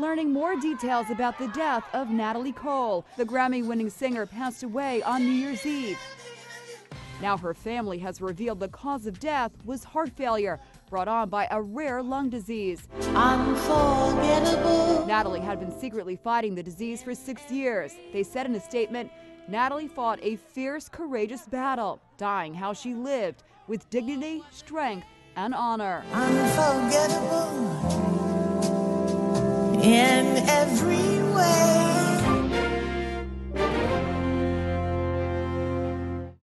learning more details about the death of Natalie Cole. The Grammy winning singer passed away on New Year's Eve. Now her family has revealed the cause of death was heart failure brought on by a rare lung disease. Unforgettable. Natalie had been secretly fighting the disease for six years. They said in a statement, Natalie fought a fierce, courageous battle, dying how she lived with dignity, strength, and honor. Unforgettable. In every.